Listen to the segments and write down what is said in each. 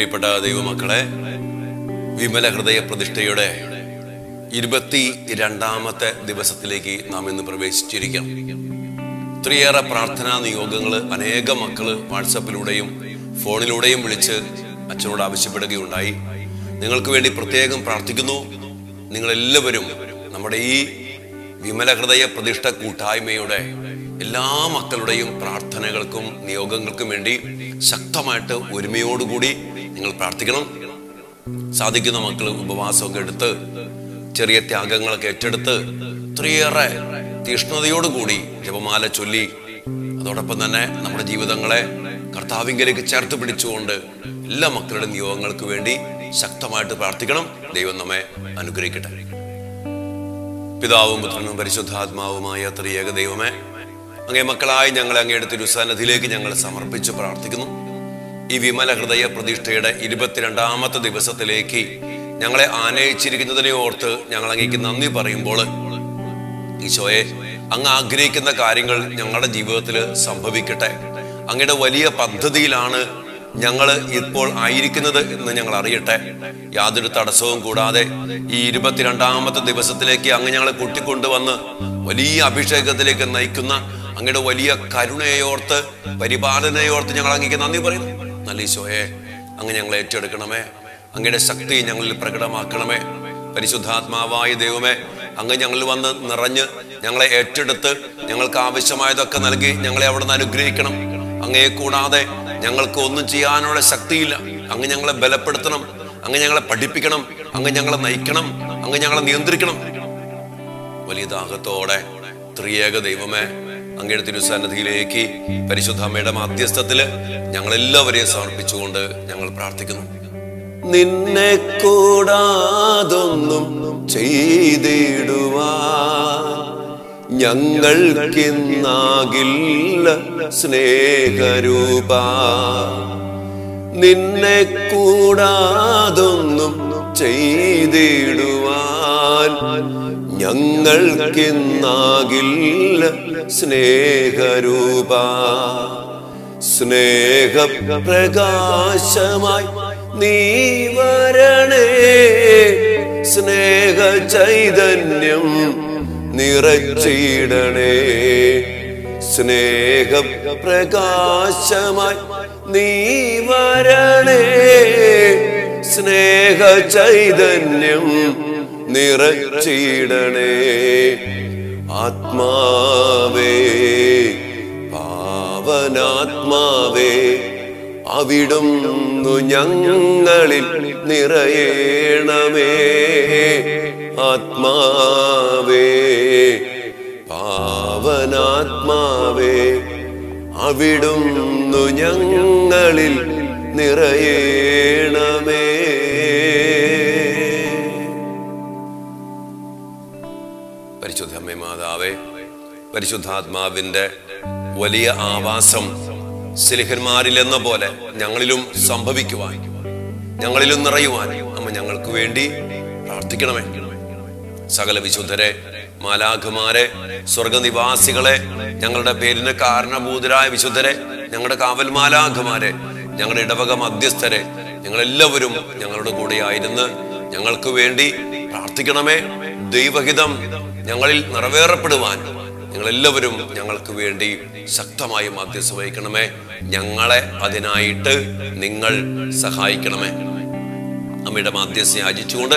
പ്രിയപ്പെട്ട ദൈവമക്കളെ വിമല ഹൃദയ പ്രതിഷ്ഠയുടെ ഇരുപത്തി രണ്ടാമത്തെ ദിവസത്തിലേക്ക് നാം ഇന്ന് പ്രവേശിച്ചിരിക്കാം. ഒത്തിരിയേറെ പ്രാർത്ഥനാ നിയോഗങ്ങൾ അനേക മക്കൾ വാട്സപ്പിലൂടെയും ഫോണിലൂടെയും വിളിച്ച് അച്ഛനോട് ആവശ്യപ്പെടുകയുണ്ടായി. നിങ്ങൾക്ക് വേണ്ടി പ്രത്യേകം പ്രാർത്ഥിക്കുന്നു. നിങ്ങളെല്ലാവരും നമ്മുടെ ഈ വിമല ഹൃദയ പ്രതിഷ്ഠ കൂട്ടായ്മയുടെ എല്ലാ മക്കളുടെയും പ്രാർത്ഥനകൾക്കും നിയോഗങ്ങൾക്കും വേണ്ടി ശക്തമായിട്ട് ഒരുമയോടുകൂടി നിങ്ങൾ പ്രാർത്ഥിക്കണം. സാധിക്കുന്ന മക്കൾ ഉപവാസമൊക്കെ എടുത്ത് ചെറിയ ത്യാഗങ്ങളൊക്കെ ഏറ്റെടുത്ത് ഒത്തിരിയേറെ തീഷ്ണതയോടുകൂടി ജപമാല ചൊല്ലി അതോടൊപ്പം തന്നെ നമ്മുടെ ജീവിതങ്ങളെ കർത്താവിങ്കലേക്ക് ചേർത്ത് പിടിച്ചുകൊണ്ട് എല്ലാ മക്കളുടെ നിയോഗങ്ങൾക്ക് വേണ്ടി ശക്തമായിട്ട് പ്രാർത്ഥിക്കണം. ദൈവം നമ്മെ അനുഗ്രഹിക്കട്ടെ. പിതാവും പുത്രനും പരിശുദ്ധാത്മാവുമായ ത്രിയേക ദൈവമേ അങ്ങേ മക്കളായി ഞങ്ങളെ അങ്ങയുടെ തിരുസന്നതിയിലേക്ക് ഞങ്ങൾ സമർപ്പിച്ച് പ്രാർത്ഥിക്കുന്നു. ഈ വിമല ഹൃദയ പ്രതിഷ്ഠയുടെ ഇരുപത്തിരണ്ടാമത്തെ ദിവസത്തിലേക്ക് ഞങ്ങളെ ആനയിച്ചിരിക്കുന്നതിനെ ഓർത്ത് ഞങ്ങൾ അങ്ങേക്ക് നന്ദി പറയുമ്പോൾ ഈശോയെ അങ്ങ് ആഗ്രഹിക്കുന്ന കാര്യങ്ങൾ ഞങ്ങളുടെ ജീവിതത്തിൽ സംഭവിക്കട്ടെ. അങ്ങയുടെ വലിയ പദ്ധതിയിലാണ് ഞങ്ങൾ ഇപ്പോൾ ആയിരിക്കുന്നത് എന്ന് ഞങ്ങൾ അറിയട്ടെ. യാതൊരു തടസ്സവും കൂടാതെ ഈ ഇരുപത്തിരണ്ടാമത്തെ ദിവസത്തിലേക്ക് അങ്ങ് ഞങ്ങളെ കൂട്ടിക്കൊണ്ടുവന്ന് വലിയ അഭിഷേകത്തിലേക്ക് നയിക്കുന്ന അങ്ങയുടെ വലിയ കരുണയോർത്ത് പരിപാലനയോർത്ത് ഞങ്ങൾ അങ്ങേക്ക് നന്ദി പറയുന്നു. ഈശോയെ അങ്ങ് ഞങ്ങളെ ഏറ്റെടുക്കണമേ. അങ്ങയുടെ ശക്തി ഞങ്ങളിൽ പ്രകടമാക്കണമേ. പരിശുദ്ധാത്മാവായ ദൈവമേ അങ്ങ് ഞങ്ങൾ വന്ന് നിറഞ്ഞ് ഞങ്ങളെ ഏറ്റെടുത്ത് ഞങ്ങൾക്ക് ആവശ്യമായതൊക്കെ നൽകി ഞങ്ങളെ അവിടെ നിന്ന് അനുഗ്രഹിക്കണം. അങ്ങയെ കൂടാതെ ഞങ്ങൾക്ക് ഒന്നും ചെയ്യാനുള്ള ശക്തിയില്ല. അങ്ങ് ഞങ്ങളെ ബലപ്പെടുത്തണം. അങ്ങ് ഞങ്ങളെ പഠിപ്പിക്കണം. അങ്ങ് ഞങ്ങളെ നയിക്കണം. അങ്ങ് ഞങ്ങളെ നിയന്ത്രിക്കണം. വലിയ ദാഹത്തോടെ ത്രിയേക ദൈവമേ അങ്ങയുടെ തിരുസന്നിധിയിലേക്ക് പരിശുദ്ധമ്മയുടെ മാധ്യസ്ഥത്തിൽ ഞങ്ങൾ എല്ലാവരെയും സമർപ്പിച്ചുകൊണ്ട് ഞങ്ങൾ പ്രാർത്ഥിക്കുന്നു. നിന്നെ കൂടാതൊന്നും ചെയ്തിടുവാ ഞങ്ങൾക്കിന്നാകില്ല സ്നേഹരൂപ. നിന്നെ കൂടാതൊന്നും ചെയ്തിടുവാൻ ഞങ്ങൾക്കിന്നാകില്ല സ്നേഹരൂപ. സ്നേഹപ്രകാശമായി നീ വരണേ. സ്നേഹ ചൈതന്യം നിറച്ചിടണേ. സ്നേഹപ്രകാശമായി നീ വരണേ. സ്നേഹ ചൈതന്യം നിറച്ചിടണേ. ആത്മാവേ പാവനാത്മാവേ അവിടുന്നു ഞങ്ങളിൽ നിറയേണമേ. ആത്മാവേ പാവനാത്മാവേ അവിടുന്നു ഞങ്ങളിൽ നിറയേണമേ. മാതാവേ പരിശുദ്ധാത്മാവിന്റെ വലിയ ആവാസം സിലിഹന്മാരിൽ എന്ന പോലെ ഞങ്ങളിലും സംഭവിക്കുവാൻ ഞങ്ങളിലും നിറയുവാൻ അമ്മ ഞങ്ങൾക്ക് വേണ്ടി പ്രാർത്ഥിക്കണമേ. സകല വിശുദ്ധരെ മാലാഖമാരെ സ്വർഗനിവാസികളെ ഞങ്ങളുടെ പേരിന് കാരണഭൂതരായ വിശുദ്ധരെ ഞങ്ങളുടെ കാവൽ മാലാഖമാരെ ഞങ്ങളുടെ ഇടവക മധ്യസ്ഥരെ ഞങ്ങളെല്ലാവരും ഞങ്ങളുടെ കൂടെ ആയിരുന്ന് ഞങ്ങൾക്ക് വേണ്ടി പ്രാർത്ഥിക്കണമേ. ദൈവഹിതം ഞങ്ങളിൽ നിറവേറപ്പെടുവാൻ നിങ്ങളെല്ലാവരും ഞങ്ങൾക്ക് വേണ്ടി ശക്തമായി മധ്യസ്ഥ വഹിക്കണമേ. ഞങ്ങളെ അതിനായിട്ട് നിങ്ങൾ സഹായിക്കണമേ. അമ്മയുടെ മാധ്യസ്ഥ യാചിച്ചുകൊണ്ട്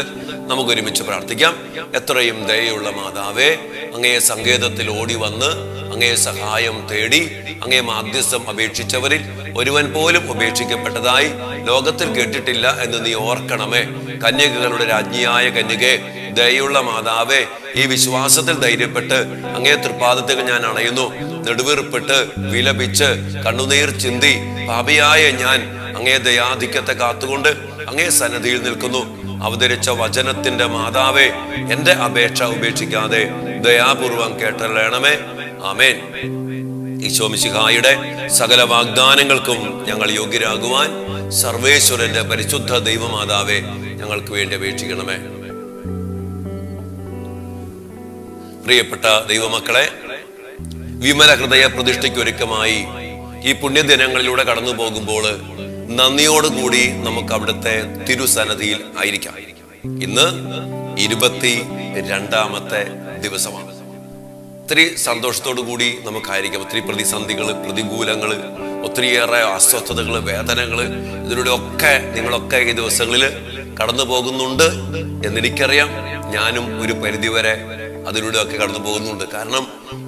നമുക്ക് ഒരുമിച്ച് പ്രാർത്ഥിക്കാം. എത്രയും ദയയുള്ള മാതാവേ അങ്ങയെ സങ്കേതത്തിൽ ഓടി വന്ന് അങ്ങയെ സഹായം തേടി അങ്ങേ മാധ്യസ്ഥം അപേക്ഷിച്ചവരിൽ ഒരുവൻ പോലും ഉപേക്ഷിക്കപ്പെട്ടതായി ലോകത്തിൽ കേട്ടിട്ടില്ല എന്ന് നീ ഓർക്കണമേ. കന്യകകളുടെ രാജ്ഞിയായ കന്യകെ ദയുള്ള മാതാവേ ഈ വിശ്വാസത്തിൽ ധൈര്യപ്പെട്ട് അങ്ങേ തൃപ്പാദത്തിൽ ഞാൻ അണയുന്നു. നെടുവീർപ്പിട്ട് വിലപിച്ച് കണ്ണുനീർ ചിന്തി പാപിയായ ഞാൻ അങ്ങേ ദയാധിക്യത്തെ കാത്തുകൊണ്ട് അങ്ങേ സന്നദ്ധിയിൽ നിൽക്കുന്നു. അവതരിച്ച വചനത്തിന്റെ മാതാവേ എന്റെ അപേക്ഷ ഉപേക്ഷിക്കാതെ ദയാപൂർവം കേട്ടല്ലണമേ ആമേൻ. ഈശോമിശിഹായുടെ സകല വാഗ്ദാനങ്ങൾക്കും ഞങ്ങൾ യോഗ്യരാകുവാൻ സർവേശ്വരന്റെ പരിശുദ്ധ ദൈവമാതാവേ ഞങ്ങൾക്ക് വേണ്ടി അപേക്ഷിക്കണമേ. പ്രിയപ്പെട്ട ദൈവമക്കളെ വിമല ഹൃദയ പ്രതിഷ്ഠയ്ക്കൊരുക്കമായി ഈ പുണ്യദിനങ്ങളിലൂടെ കടന്നു പോകുമ്പോൾ നന്ദിയോടുകൂടി നമുക്ക് അവിടുത്തെ തിരുസന്നതിയിൽ ആയിരിക്കാം. ഇന്ന് ഇരുപത്തി രണ്ടാമത്തെ ദിവസമാണ്. ഒത്തിരി സന്തോഷത്തോടു കൂടി നമുക്കായിരിക്കാം. ഒത്തിരി പ്രതിസന്ധികൾ പ്രതികൂലങ്ങൾ ഒത്തിരിയേറെ അസ്വസ്ഥതകൾ വേദനകൾ ഇതിലൂടെ ഒക്കെ നിങ്ങളൊക്കെ ഈ ദിവസങ്ങളിൽ കടന്നു പോകുന്നുണ്ട് എന്നെനിക്കറിയാം ഞാനും ഒരു പരിധിവരെ അതിലൂടെയൊക്കെ കടന്നു പോകുന്നുണ്ട്. കാരണം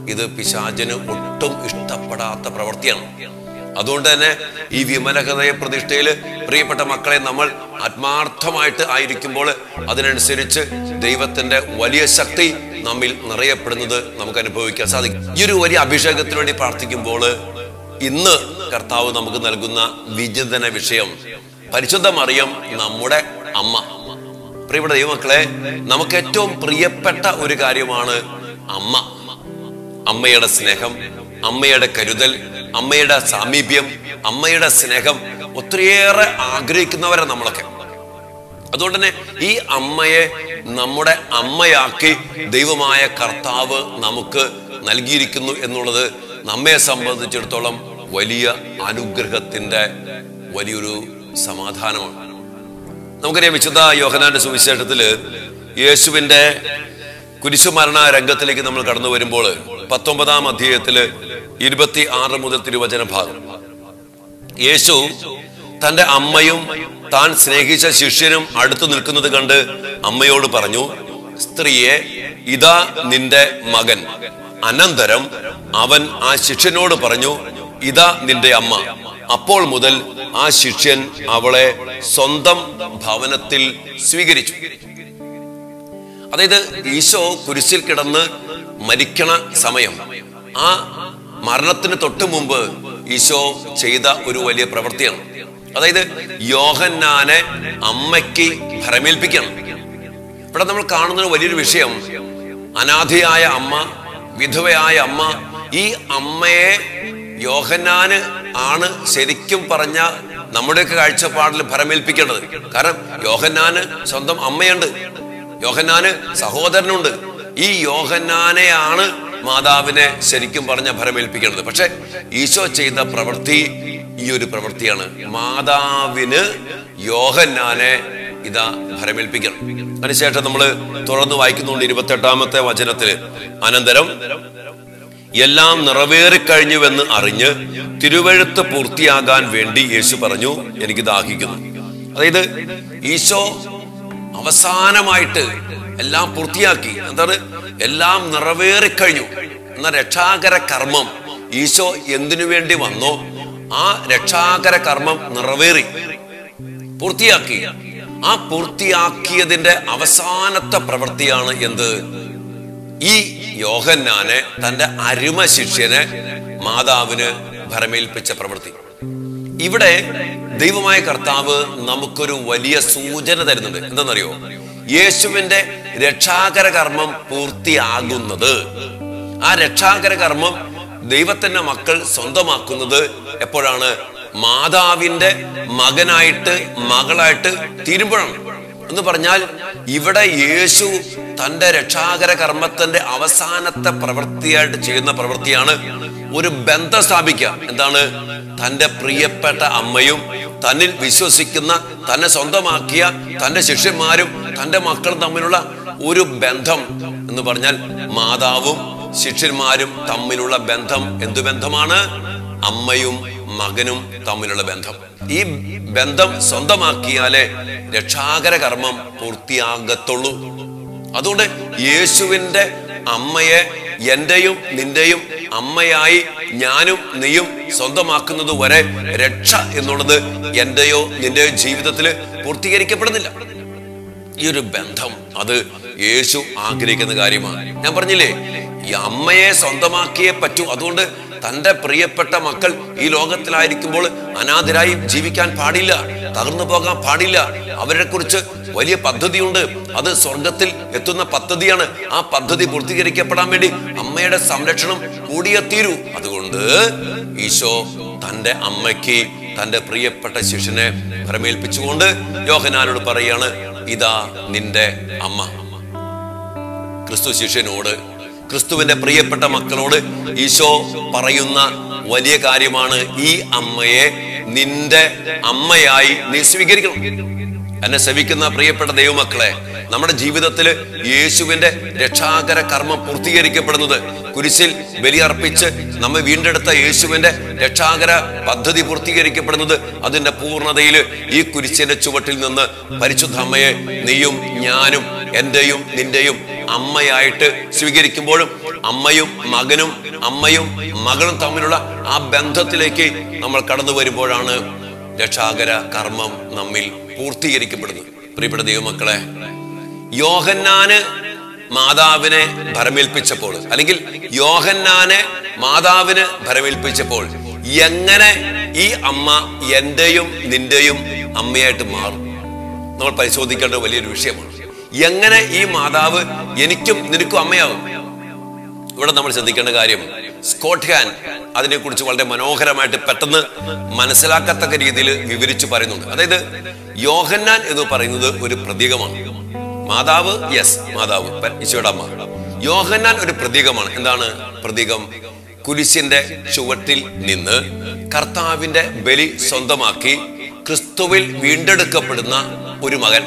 ഇത് പിശാചന് ഒട്ടും ഇഷ്ടപ്പെടാത്ത പ്രവൃത്തിയാണ്. അതുകൊണ്ട് തന്നെ ഈ വിമല ഹൃദയ പ്രതിഷ്ഠയിൽ പ്രിയപ്പെട്ട മക്കളെ നമ്മൾ ആത്മാർത്ഥമായിട്ട് ആയിരിക്കുമ്പോൾ അതിനനുസരിച്ച് ദൈവത്തിന്റെ വലിയ ശക്തി നമ്മിൽ നിറയപ്പെടുന്നത് നമുക്ക് അനുഭവിക്കാൻ സാധിക്കും. ഈ ഒരു വലിയ അഭിഷേകത്തിന് വേണ്ടി പ്രാർത്ഥിക്കുമ്പോൾ ഇന്ന് കർത്താവ് നമുക്ക് നൽകുന്ന വിചിന്തന വിഷയം പരിശുദ്ധ മറിയം നമ്മുടെ അമ്മ. പ്രിയപ്പെട്ട ദൈവമക്കളെ നമുക്ക് ഏറ്റവും പ്രിയപ്പെട്ട ഒരു കാര്യമാണ് അമ്മ. അമ്മയുടെ സ്നേഹം അമ്മയുടെ കരുതൽ അമ്മയുടെ സാമീപ്യം അമ്മയുടെ സ്നേഹം ഒത്തിരിയേറെ ആഗ്രഹിക്കുന്നവരാണ് നമ്മളൊക്കെ. അതുകൊണ്ട് തന്നെ ഈ അമ്മയെ നമ്മുടെ അമ്മയാക്കി ദൈവമായ കർത്താവ് നമുക്ക് നൽകിയിരിക്കുന്നു എന്നുള്ളത് നമ്മെ സംബന്ധിച്ചിടത്തോളം വലിയ അനുഗ്രഹത്തിന്റെ വലിയൊരു സമാധാനമാണ്. നമുക്കറിയാം വിശുദ്ധ യോഹനാന്റെ സുവിശേഷത്തിൽ യേശുവിന്റെ കുരിശുമരണ രംഗത്തിലേക്ക് നമ്മൾ കടന്നു വരുമ്പോൾ പത്തൊമ്പതാം അധ്യായത്തിൽ ഇരുപത്തി ആറ് മുതൽ തിരുവചന ഭാഗം യേശു തന്റെ അമ്മയും താൻ സ്നേഹിച്ച ശിഷ്യനും അടുത്തു നിൽക്കുന്നത് കണ്ട് അമ്മയോട് പറഞ്ഞു സ്ത്രീയെ ഇതാ നിന്റെ മകൻ. അനന്തരം അവൻ ആ ശിഷ്യനോട് പറഞ്ഞു ഇതാ നിന്റെ അമ്മ. അപ്പോൾ മുതൽ ആ ശിഷ്യൻ അവളെ സ്വന്തം ഭവനത്തിൽ സ്വീകരിച്ചു. അതായത് ഈശോ കുരിശിൽ കിടന്ന് മരിക്കണ സമയം. ആ മരണത്തിന് തൊട്ട് മുമ്പ് ഈശോ ചെയ്ത ഒരു വലിയ പ്രവൃത്തിയാണ്. അതായത് യോഹന്നാനെ അമ്മയ്ക്ക് ഭരമേൽപ്പിക്കണം. ഇവിടെ നമ്മൾ കാണുന്ന വലിയൊരു വിഷയം. അനാഥയായ അമ്മ വിധവയായ അമ്മ ഈ അമ്മയെ യോഹന്നാന് ആണ് ശരിക്കും പറഞ്ഞ നമ്മുടെയൊക്കെ കാഴ്ചപ്പാടിൽ ഭരമേൽപ്പിക്കേണ്ടത്. കാരണം യോഹന്നാന് സ്വന്തം അമ്മയുണ്ട്. യോഹന്നാന് സഹോദരനുണ്ട്. ഈ യോഹന്നാനെയാണ് മാതാവിനെ ശരിക്കും പറഞ്ഞ ഭരമേൽപ്പിക്കേണ്ടത് പക്ഷെ ഈശോ ചെയ്ത പ്രവൃത്തി ഈ ഒരു പ്രവൃത്തിയാണ്. മാതാവിന് യോഹന്നാനെ ഇതാ ഭരമേൽപ്പിക്കണം. അതിനുശേഷം നമ്മൾ തുറന്ന് വായിക്കുന്നുണ്ട് ഇരുപത്തെട്ടാമത്തെ വചനത്തിൽ. അനന്തരം എല്ലാം നിറവേറിക്കഴിഞ്ഞുവെന്ന് അറിഞ്ഞ് തിരുവഴുത്ത് പൂർത്തിയാകാൻ വേണ്ടി യേശു പറഞ്ഞു എനിക്ക് ദാഹിക്കുന്നു അതായത് ഈശോ അവസാനമായിട്ട് എല്ലാം പൂർത്തിയാക്കി. എന്താണ്? എല്ലാം നിറവേറിക്കഴിഞ്ഞു. എന്ന രക്ഷാകര കർമ്മം. ഈശോ എന്തിനു വേണ്ടി വന്നോ? ആ രക്ഷാകര കർമ്മം നിറവേറി. പൂർത്തിയാക്കി. ആ പൂർത്തിയാക്കിയതിന്റെ അവസാനത്തെ പ്രവൃത്തിയാണ് എന്ത്? ഈ യോഹന്നാനെ തന്റെ അരുമ ശിഷ്യനെ മാതാവിന് ഭരമേൽപ്പിച്ച പ്രവൃത്തി. ഇവിടെ ദൈവമായ കർത്താവ് നമുക്കൊരു വലിയ സൂചന തരുന്നുണ്ട്. എന്താണെന്നറിയോ? യേശുവിന്റെ രക്ഷാകര കർമ്മം പൂർത്തിയാകുന്നത്. ആ രക്ഷാകര കർമ്മം ദൈവത്തിന്റെ മക്കൾ സ്വന്തമാക്കുന്നത് എപ്പോഴാണ്? മാതാവിന്റെ മകനായിട്ട് മകളായിട്ട് തീരുമ്പോഴാണ്. എന്ന് പറഞ്ഞാൽ ഇവിടെ യേശു തന്റെ രക്ഷാകര കർമ്മത്തിന്റെ അവസാനത്തെ പ്രവൃത്തിയായിട്ട് ചെയ്യുന്ന പ്രവൃത്തിയാണ് ഒരു ബന്ധം സ്ഥാപിക്കുക. എന്താണ്? തന്റെ പ്രിയപ്പെട്ട അമ്മയും തന്നിൽ വിശ്വസിക്കുന്ന തന്നെ സ്വന്തമാക്കിയ തന്റെ ശിഷ്യന്മാരും തന്റെ മക്കളും തമ്മിലുള്ള ഒരു ബന്ധം എന്ന് പറഞ്ഞാൽ മാതാവും ശിഷ്യന്മാരും തമ്മിലുള്ള ബന്ധം എന്തു ബന്ധമാണ്? അമ്മയും മകനും തമ്മിലുള്ള ബന്ധം. ഈ ബന്ധം സ്വന്തമാക്കിയാലേ രക്ഷാകര കർമ്മം പൂർത്തിയാകത്തുള്ളൂ. അതുകൊണ്ട് യേശുവിന്റെ അമ്മയെ എന്റെയും നിന്റെയും അമ്മയായി ഞാനും നീയും സ്വന്തമാക്കുന്നത് വരെ രക്ഷ എന്നുള്ളത് എന്റെയോ നിന്റെയോ ജീവിതത്തിൽ പൂർത്തീകരിക്കപ്പെടുന്നില്ല. ഈ ഒരു ബന്ധം അത് യേശു ആഗ്രഹിക്കുന്ന കാര്യമാണ്. ഞാൻ പറഞ്ഞില്ലേ ഈ അമ്മയെ സ്വന്തമാക്കിയേ പറ്റൂ. അതുകൊണ്ട് തന്റെ പ്രിയപ്പെട്ട മക്കൾ ഈ ലോകത്തിലായിരിക്കുമ്പോൾ അനാഥരായി ജീവിക്കാൻ പാടില്ല തകർന്നു പോകാൻ പാടില്ല. അവരെ കുറിച്ച് വലിയ പദ്ധതിയുണ്ട്. അത് സ്വർഗത്തിൽ എത്തുന്ന പദ്ധതിയാണ്. ആ പദ്ധതി പൂർത്തീകരിക്കപ്പെടാൻ വേണ്ടി അമ്മയുടെ സംരക്ഷണം കൂടിയേ തീരൂ. അതുകൊണ്ട് ഈശോ തന്റെ അമ്മയ്ക്ക് തന്റെ പ്രിയപ്പെട്ട ശിഷ്യനെ ഭരമേൽപ്പിച്ചുകൊണ്ട് യോഹനാനോട് പറയാണ് ഇതാ നിന്റെ അമ്മ. ക്രിസ്തു ശിഷ്യനോട് ക്രിസ്തുവിന്റെ പ്രിയപ്പെട്ട മക്കളോട് ഈശോ പറയുന്ന വലിയ കാര്യമാണ് ഈ അമ്മയെ നിന്റെ അമ്മയായി നീ സ്വീകരിക്കണം. എന്നെ ശ്രവിക്കുന്ന പ്രിയപ്പെട്ട ദൈവമക്കളെ നമ്മുടെ ജീവിതത്തിൽ യേശുവിന്റെ രക്ഷാകര കർമ്മം പൂർത്തീകരിക്കപ്പെടുന്നത് കുരിശിൽ ബലിയർപ്പിച്ച് നമ്മൾ വീണ്ടെടുത്ത യേശുവിന്റെ രക്ഷാകര പദ്ധതി പൂർത്തീകരിക്കപ്പെടുന്നത് അതിന്റെ പൂർണതയിൽ ഈ കുരിശിന്റെ ചുവട്ടിൽ നിന്ന് പരിശുദ്ധ അമ്മയെ നീയും ഞാനും എന്റെയും നിന്റെയും അമ്മയായിട്ട് സ്വീകരിക്കുമ്പോഴും അമ്മയും മകനും അമ്മയും മകളും തമ്മിലുള്ള ആ ബന്ധത്തിലേക്ക് നമ്മൾ കടന്നു വരുമ്പോഴാണ് രക്ഷാകര കർമ്മം നമ്മിൽ പൂർത്തീകരിക്കപ്പെടുന്നു. പ്രിയപ്പെട്ട ദൈവമക്കളെ യോഹന്നാന് മാതാവിനെ ഭരമേൽപ്പിച്ചപ്പോൾ അല്ലെങ്കിൽ യോഹന്നാനെ മാതാവിന് ഭരമേൽപ്പിച്ചപ്പോൾ എങ്ങനെ ഈ അമ്മ എന്റെയും നിന്റെയും അമ്മയായിട്ട് മാറും? നമ്മൾ പരിശോധിക്കേണ്ട വലിയൊരു വിഷയമാണ്. എങ്ങനെ ഈ മാതാവ് എനിക്കും നിനക്കും അമ്മയാവും ഇവിടെ നമ്മൾ ശ്രദ്ധിക്കേണ്ട കാര്യം സ്കോട്ട് ഹാൻ അതിനെക്കുറിച്ച് വളരെ മനോഹരമായിട്ട് പെട്ടെന്ന് മനസ്സിലാക്കത്തക്ക രീതിയിൽ വിവരിച്ചു പറയുന്നുണ്ട്. അതായത് യോഹന്നാൻ എന്ന് പറയുന്നത് ഒരു പ്രതീകമാണ്. മാതാവ് യെസ് മാതാവ് ഈശോയുടെ അമ്മ. യോഹന്നാൻ ഒരു പ്രതീകമാണ്. എന്താണ് പ്രതീകം? കുരിശിന്റെ ചുവട്ടിൽ നിന്ന് കർത്താവിന്റെ ബലി സ്വന്തമാക്കി ക്രിസ്തുവിൽ വീണ്ടെടുക്കപ്പെടുന്ന ഒരു മകൻ.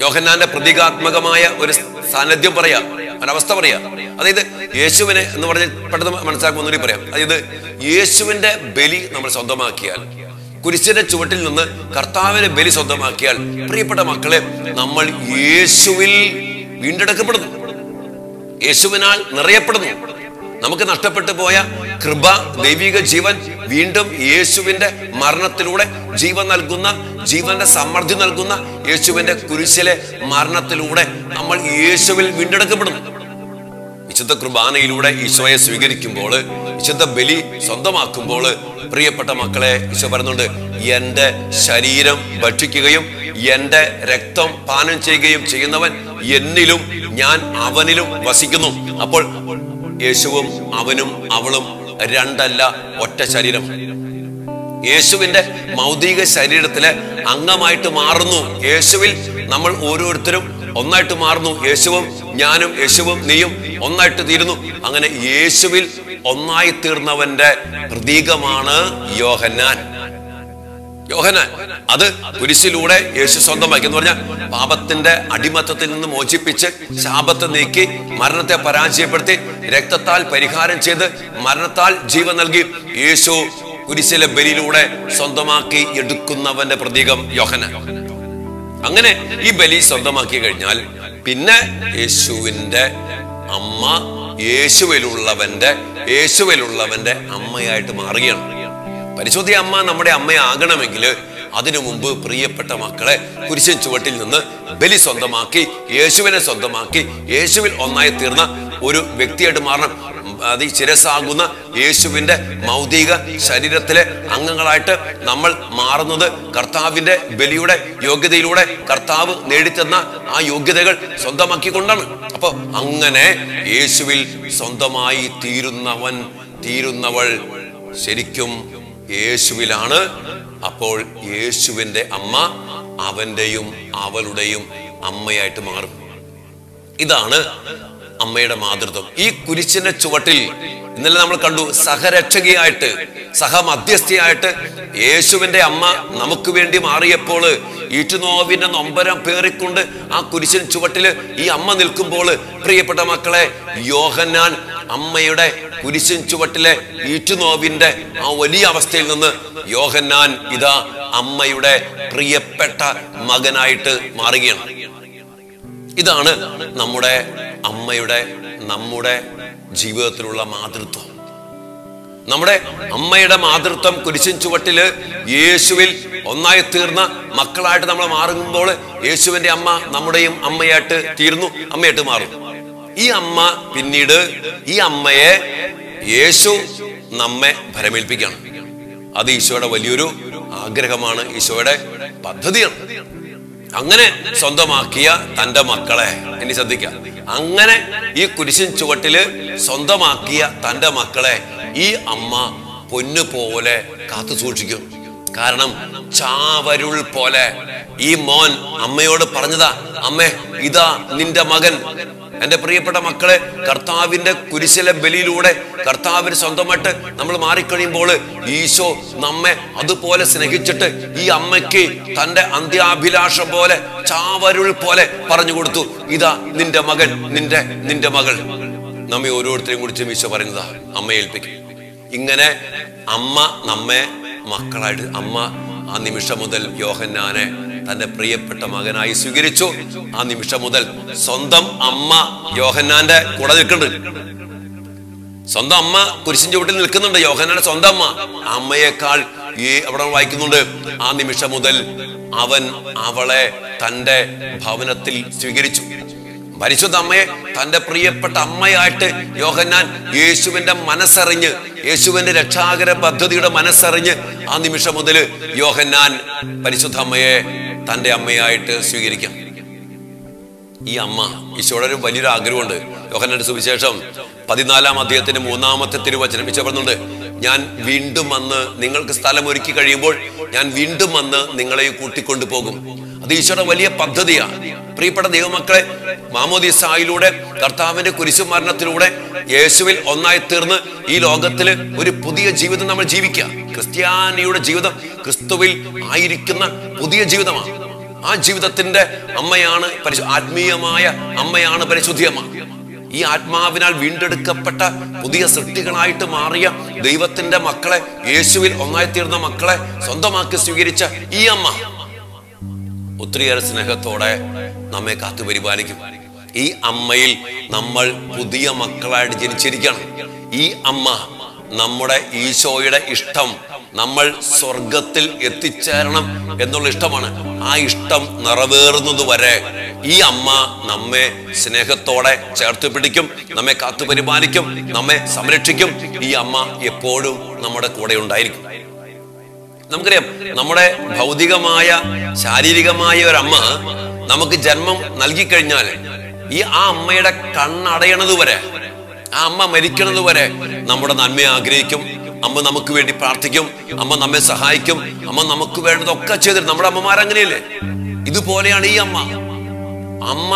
യോഹന്നാന്റെ പ്രതീകാത്മകമായ ഒരു സാന്നിധ്യം പറയാം ഒരവസ്ഥ പറയാ. അതായത് യേശുവിനെ എന്ന് പറഞ്ഞ പെട്ടെന്ന് മനസ്സിലാക്കുന്ന ഒന്നുകൂടി പറയാം. അതായത് യേശുവിന്റെ ബലി നമ്മൾ സ്വന്തമാക്കിയാൽ കുരിശിന്റെ ചുവട്ടിൽ നിന്ന് കർത്താവിനെ ബലി സ്വന്തമാക്കിയാൽ പ്രിയപ്പെട്ട മക്കളെ നമ്മൾ യേശുവിൽ വീണ്ടെടുക്കപ്പെടുന്നു. യേശുവിനാൽ നിറയപ്പെടുന്നു. നമുക്ക് നഷ്ടപ്പെട്ടു പോയ കൃപ ദൈവിക ജീവൻ വീണ്ടും യേശുവിന്റെ മരണത്തിലൂടെ ജീവൻ നൽകുന്ന ജീവന്റെ സമൃദ്ധി നൽകുന്ന യേശുവിന്റെ കുരിശിലെ മരണത്തിലൂടെ നമ്മൾ യേശുവിൽ വീണ്ടെടുക്കപ്പെടുന്നു വിശുദ്ധ കുർബാനയിലൂടെ ഈശോയെ സ്വീകരിക്കുമ്പോൾ വിശുദ്ധ ബലി സ്വന്തമാക്കുമ്പോൾ പ്രിയപ്പെട്ട മക്കളെ ഈശോ പറയുന്നുണ്ട് എന്റെ ശരീരം ഭക്ഷിക്കുകയും എന്റെ രക്തം പാനം ചെയ്യുകയും ചെയ്യുന്നവൻ എന്നിലും ഞാൻ അവനിലും വസിക്കുന്നു. അപ്പോൾ യേശുവും അവനും അവളും രണ്ടല്ല ഒറ്റ ശരീരം. യേശുവിന്റെ മൗതിക ശരീരത്തിലെ അംഗമായിട്ട് മാറുന്നു. യേശുവിൽ നമ്മൾ ഓരോരുത്തരും ഒന്നായിട്ട് മാറുന്നു. യേശുവും ഞാനും യേശുവും നീയും ഒന്നായിട്ട് തീരുന്നു. അങ്ങനെ യേശുവിൽ ഒന്നായി തീർന്നവന്റെ പ്രതീകമാണ് യോഹന്നാൻ. യോഹനാൻ അത് കുരിശിലൂടെ യേശു സ്വന്തമാക്കി എന്ന് പറഞ്ഞാൽ പാപത്തിന്റെ അടിമത്തത്തിൽ നിന്ന് മോചിപ്പിച്ച് ശാപത്തെ നീക്കി മരണത്തെ പരാജയപ്പെടുത്തി രക്തത്താൽ പരിഹാരം ചെയ്ത് മരണത്താൽ ജീവൻ നൽകി യേശു കുരിശിലെ ബലിയിലൂടെ സ്വന്തമാക്കി എടുക്കുന്നവന്റെ പ്രതീകം യോഹന അങ്ങനെ ഈ ബലി സ്വന്തമാക്കി കഴിഞ്ഞാൽ പിന്നെ യേശുവിന്റെ അമ്മ യേശുവിലുള്ളവന്റെ യേശുവിലുള്ളവന്റെ അമ്മയായിട്ട് മാറുകയാണ്. പരിശുദ്ധി അമ്മ നമ്മുടെ അമ്മയാകണമെങ്കിൽ അതിനു മുമ്പ് പ്രിയപ്പെട്ട മക്കളെ കുരിശൻ ചുവട്ടിൽ നിന്ന് ബലി സ്വന്തമാക്കി യേശുവിനെ സ്വന്തമാക്കി യേശുവിൽ ഒന്നായി തീർന്ന ഒരു വ്യക്തിയായിട്ട് മാറണം. അത് ശിരസാകുന്ന യേശുവിന്റെ മൗതിക ശരീരത്തിലെ അംഗങ്ങളായിട്ട് നമ്മൾ മാറുന്നത് കർത്താവിന്റെ ബലിയുടെ യോഗ്യതയിലൂടെ കർത്താവ് നേടിത്തന്ന ആ യോഗ്യതകൾ സ്വന്തമാക്കിക്കൊണ്ടാണ്. അപ്പോൾ അങ്ങനെ യേശുവിൽ സ്വന്തമായി തീരുന്നവൻ തീരുന്നവൾ ശരിക്കും യേശുവിലാണ്. അപ്പോൾ യേശുവിന്റെ അമ്മ അവന്റെയും അവളുടെയും അമ്മയായിട്ട് മാറും. ഇതാണ് അമ്മയുടെ മാതൃത്വം. ഈ കുരിശിന്റെ ചുവട്ടിൽ ഇന്നലെ നമ്മൾ കണ്ടു സഹരക്ഷകിയായിട്ട് സഹമധ്യസ്ഥയായിട്ട് യേശുവിന്റെ അമ്മ നമുക്ക് വേണ്ടി മാറിയപ്പോൾ ഈറ്റുനോവിന്റെ നൊമ്പരം പേറിക്കൊണ്ട് ആ കുരിശിൻ ചുവട്ടിൽ ഈ അമ്മ നിൽക്കുമ്പോൾ പ്രിയപ്പെട്ട മക്കളെ യോഹന്നാൻ അമ്മയുടെ കുരിശിൻ ചുവട്ടിലെ ഈറ്റുനോവിന്റെ ആ വലിയ അവസ്ഥയിൽ നിന്ന് യോഹന്നാൻ ഇതാ അമ്മയുടെ പ്രിയപ്പെട്ട മകനായിട്ട് മാറുകയാണ്. ഇതാണ് നമ്മുടെ അമ്മയുടെ നമ്മുടെ ജീവിതത്തിലുള്ള മാതൃത്വം. നമ്മുടെ അമ്മയുടെ മാതൃത്വം കുരിശിൻ ചുവട്ടിൽ യേശുവിൽ ഒന്നായി തീർന്ന മക്കളായിട്ട് നമ്മൾ മാറുമ്പോൾ യേശുവിന്റെ അമ്മ നമ്മുടെയും അമ്മയായിട്ട് തീർന്നു അമ്മയായിട്ട് മാറും. ഈ അമ്മ പിന്നീട് ഈ അമ്മയെ യേശു നമ്മെ ഭരമേൽപ്പിക്കണം അത് ഈശോയുടെ വലിയൊരു ആഗ്രഹമാണ് ഈശോയുടെ പദ്ധതിയാണ്. അങ്ങനെ സ്വന്തമാക്കിയ തന്റെ മക്കളെ. ഇനി ശ്രദ്ധിക്ക. അങ്ങനെ ഈ കുരിശിൻ ചുവട്ടിൽ സ്വന്തമാക്കിയ തന്റെ മക്കളെ ഈ അമ്മ പൊന്നു പോലെ കാത്തു സൂക്ഷിക്കും. കാരണം ചാവരുൾ പോലെ. ഈ മോൻ അമ്മയോട് പറഞ്ഞതാ അമ്മേ ഇതാ നിന്റെ മകൻ. എന്റെ പ്രിയപ്പെട്ട മക്കളെ കർത്താവിന്റെ കുരിശിലെ ബലിയിലൂടെ കർത്താവിന് സ്വന്തമായിട്ട് നമ്മൾ മാറിക്കഴിയുമ്പോൾ ഈശോ നമ്മെ അതുപോലെ സ്നേഹിച്ചിട്ട് ഈ അമ്മയ്ക്ക് തന്റെ അന്ത്യാഭിലാഷം പോലെ ചാവരുൾ പോലെ പറഞ്ഞു കൊടുത്തു. ഇതാ നിന്റെ മകൻ നിന്റെ നിന്റെ മകൾ. നമ്മെ ഓരോരുത്തരെയും കുറിച്ചും ഈശോ പറയുന്നതാ അമ്മയെ ഏൽപ്പിക്കും. ഇങ്ങനെ അമ്മ നമ്മെ മക്കളായിട്ട് അമ്മ ആ നിമിഷം മുതൽ യോഹന്നാനെ തന്റെ പ്രിയപ്പെട്ട മകനായി സ്വീകരിച്ചു. ആ നിമിഷം മുതൽ സ്വന്തം അമ്മ യോഹന്നാന്റെ കൂടെ നിൽക്കുന്നുണ്ട്. സ്വന്തം അമ്മ കുരിശിൻ ചുവട്ടിൽ നിൽക്കുന്നുണ്ട്. യോഹന്നാന്റെ സ്വന്തം അമ്മ. അമ്മയെക്കാൾ ഈ അവിടെ വായിക്കുന്നുണ്ട്. ആ നിമിഷം മുതൽ അവൻ അവളെ തന്റെ ഭവനത്തിൽ സ്വീകരിച്ചു. പരിശുദ്ധ അമ്മയെ തന്റെ പ്രിയപ്പെട്ട അമ്മയായിട്ട് യോഹന്നാൻ യേശുവിന്റെ മനസ്സറിഞ്ഞ് യേശുവിന്റെ രക്ഷാകര പദ്ധതിയുടെ മനസ്സറിഞ്ഞ് ആ നിമിഷം മുതൽ യോഹന്നാൻ പരിശുദ്ധ അമ്മയെ തന്റെ അമ്മയായിട്ട് സ്വീകരിക്കാം. ഈ അമ്മ ഈശോയുടെ ഒരു വലിയൊരു ആഗ്രഹമുണ്ട്. യോഹന്നാന്റെ സുവിശേഷം പതിനാലാം അധ്യായത്തിന്റെ മൂന്നാമത്തെ തിരുവചനം ഈശോ ഞാൻ വീണ്ടും വന്ന് നിങ്ങൾക്ക് സ്ഥലം ഒരുക്കി കഴിയുമ്പോൾ ഞാൻ വീണ്ടും വന്ന് നിങ്ങളെ കൂട്ടിക്കൊണ്ടു പോകും അത് ഈശോയുടെ വലിയ പദ്ധതിയാണ്. പ്രിയപ്പെട്ട ദൈവമക്കളെ മാമോദിസായിലൂടെ കർത്താവിന്റെ കുരിശുമരണത്തിലൂടെ യേശുവിൽ ഒന്നായി തീർന്ന് ഈ ലോകത്തിൽ ഒരു പുതിയ ജീവിതം നമ്മൾ ജീവിക്കുക. ക്രിസ്ത്യാനിയുടെ ജീവിതം ക്രിസ്തുവിൽ ആയിരിക്കുന്ന പുതിയ ജീവിതമാണ്. ആ ജീവിതത്തിന്റെ അമ്മയാണ് പരിശു ആത്മീയമായ അമ്മയാണ് പരിശുദ്ധിയമ്മ ഈ ആത്മാവിനാൽ വീണ്ടെടുക്കപ്പെട്ട പുതിയ സൃഷ്ടികളായിട്ട് മാറിയ ദൈവത്തിന്റെ മക്കളെ യേശുവിൽ ഒന്നായി തീർന്ന മക്കളെ സ്വന്തമാക്കി സ്വീകരിച്ച ഈ അമ്മ. ഒത്തിരിയേറെ സ്നേഹത്തോടെ നമ്മെ കാത്തു പരിപാലിക്കും. ഈ അമ്മയിൽ നമ്മൾ പുതിയ മക്കളായിട്ട് ജനിച്ചിരിക്കണം ഈ അമ്മ നമ്മുടെ ഈശോയുടെ ഇഷ്ടം നമ്മൾ സ്വർഗത്തിൽ എത്തിച്ചേരണം എന്നുള്ള ഇഷ്ടമാണ്. ആ ഇഷ്ടം നിറവേറുന്നത് വരെ ഈ അമ്മ നമ്മെ സ്നേഹത്തോടെ ചേർത്ത് പിടിക്കും നമ്മെ കാത്തു പരിപാലിക്കും നമ്മെ സംരക്ഷിക്കും. ഈ അമ്മ എപ്പോഴും നമ്മുടെ കൂടെ ഉണ്ടായിരിക്കും. നമുക്കറിയാം നമ്മുടെ ഭൗതികമായ ശാരീരികമായ ഒരു അമ്മ നമുക്ക് ജന്മം നൽകിക്കഴിഞ്ഞാൽ ഈ ആ അമ്മയുടെ കണ്ണടയണത് വരെ ആ അമ്മ മരിക്കണത് വരെ നമ്മുടെ നന്മയെ ആഗ്രഹിക്കും അമ്മ നമുക്ക് വേണ്ടി പ്രാർത്ഥിക്കും അമ്മ നമ്മെ സഹായിക്കും അമ്മ നമുക്ക് വേണ്ടതൊക്കെ ചെയ്തിട്ട് നമ്മുടെ അമ്മമാർ അങ്ങനെയല്ലേ ഇതുപോലെയാണ് ഈ അമ്മ. അമ്മ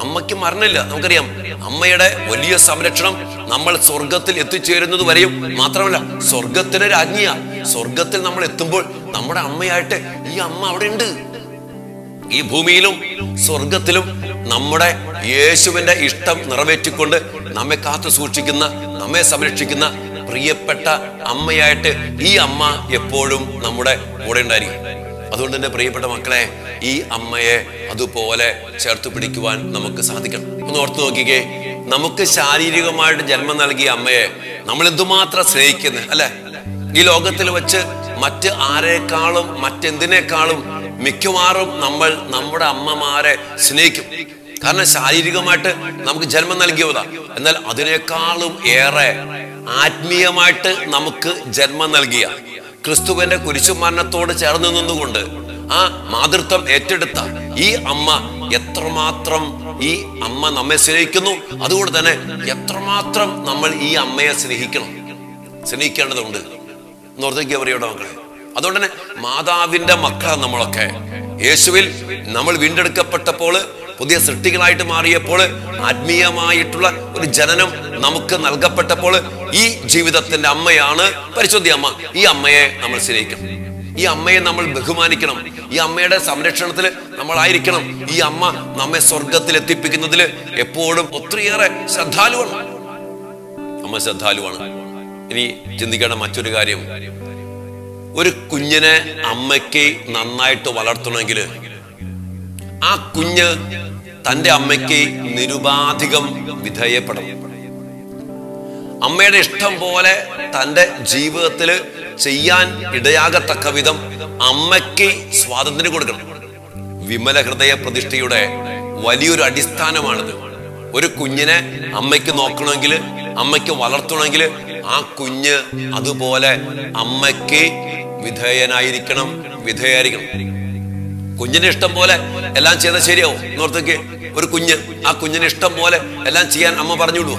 അമ്മയ്ക്ക് മരണമില്ല നമുക്കറിയാം. അമ്മയുടെ വലിയ സംരക്ഷണം നമ്മൾ സ്വർഗത്തിൽ എത്തിച്ചേരുന്നത് വരെയും മാത്രമല്ല സ്വർഗത്തിന് രാജ്ഞിയ സ്വർഗത്തിൽ നമ്മൾ എത്തുമ്പോൾ നമ്മുടെ അമ്മയായിട്ട് ഈ അമ്മ അവിടെ ഉണ്ട് ഈ ഭൂമിയിലും സ്വർഗത്തിലും നമ്മുടെ യേശുവിന്റെ ഇഷ്ടം നിറവേറ്റിക്കൊണ്ട് നമ്മെ കാത്തു സൂക്ഷിക്കുന്ന നമ്മെ സംരക്ഷിക്കുന്ന പ്രിയപ്പെട്ട അമ്മയായിട്ട് ഈ അമ്മ എപ്പോഴും നമ്മുടെ കൂടെ ഉണ്ടായിരിക്കും. അതുകൊണ്ട് തന്നെ പ്രിയപ്പെട്ട മക്കളെ ഈ അമ്മയെ അതുപോലെ ചേർത്ത് പിടിക്കുവാൻ നമുക്ക് സാധിക്കണം. ഒന്ന് ഓർത്തു നോക്കിക്കേ നമുക്ക് ശാരീരികമായിട്ട് ജന്മം നൽകിയ അമ്മയെ നമ്മൾ എന്തുമാത്രം സ്നേഹിക്കുന്നത് അല്ലെ? ഈ ലോകത്തിൽ വെച്ച് മറ്റ് ആരെക്കാളും മറ്റെന്തിനേക്കാളും മിക്കവാറും നമ്മൾ നമ്മുടെ അമ്മമാരെ സ്നേഹിക്കും. കാരണം ശാരീരികമായിട്ട് നമുക്ക് ജന്മം നൽകിയതാ എന്നാൽ അതിനേക്കാളും ഏറെ ആത്മീയമായിട്ട് നമുക്ക് ജന്മം നൽകിയ ക്രിസ്തുവിന്റെ കുരിശുമരണത്തോട് ചേർന്ന് നിന്നുകൊണ്ട് ആ മാതൃത്വം ഏറ്റെടുത്ത ഈ അമ്മ എത്രമാത്രം ഈ അമ്മ നമ്മെ സ്നേഹിക്കുന്നു. അതുകൊണ്ട് തന്നെ എത്രമാത്രം നമ്മൾ ഈ അമ്മയെ സ്നേഹിക്കണം. സ്നേഹിക്കേണ്ടതുണ്ട്. നോർത്തേക്ക് അവരുടെ മക്കളെ. അതുകൊണ്ട് തന്നെ മാതാവിന്റെ മക്കളാണ് നമ്മളൊക്കെ. യേശുവിൽ നമ്മൾ വീണ്ടെടുക്കപ്പെട്ടപ്പോൾ പുതിയ സൃഷ്ടികളായിട്ട് മാറിയപ്പോൾ ആത്മീയമായിട്ടുള്ള ഒരു ജനനം നമുക്ക് നൽകപ്പെട്ടപ്പോൾ ഈ ജീവിതത്തിന്റെ അമ്മയാണ് പരിശുദ്ധി അമ്മ. ഈ അമ്മയെ നമ്മൾ സ്നേഹിക്കണം. ഈ അമ്മയെ നമ്മൾ ബഹുമാനിക്കണം. ഈ അമ്മയുടെ സംരക്ഷണത്തിൽ നമ്മളായിരിക്കണം. ഈ അമ്മ നമ്മെ സ്വർഗത്തിൽ എത്തിപ്പിക്കുന്നതിൽ എപ്പോഴും ഒത്തിരിയേറെ ശ്രദ്ധാലുവാണ്. അമ്മ ശ്രദ്ധാലുവാണ്. ഇനി ചിന്തിക്കേണ്ട മറ്റൊരു കാര്യം. ഒരു കുഞ്ഞിനെ അമ്മയ്ക്ക് നന്നായിട്ട് വളർത്തണമെങ്കിൽ ആ കുഞ്ഞ് തന്റെ അമ്മയ്ക്ക് നിരുപാധികം വിധേയപ്പെടും. അമ്മയുടെ ഇഷ്ടം പോലെ തന്റെ ജീവിതത്തിൽ ചെയ്യാൻ ഇടയാകത്തക്ക വിധം അമ്മയ്ക്ക് സ്വാതന്ത്ര്യം കൊടുക്കണം. വിമല ഹൃദയ പ്രതിഷ്ഠയുടെ വലിയൊരു അടിസ്ഥാനമാണിത്. ഒരു കുഞ്ഞിനെ അമ്മയ്ക്ക് നോക്കണമെങ്കിൽ അമ്മയ്ക്ക് വളർത്തണമെങ്കിൽ ആ കുഞ്ഞ് അതുപോലെ അമ്മയ്ക്ക് വിധേയനായിരിക്കണം വിധേയായിരിക്കണം കുഞ്ഞിന് ഇഷ്ടം പോലെ എല്ലാം ചെയ്താൽ ശരിയാവും. നോർത്തേക്ക് ഒരു കുഞ്ഞ് ആ കുഞ്ഞിന് ഇഷ്ടം പോലെ എല്ലാം ചെയ്യാൻ അമ്മ പറഞ്ഞു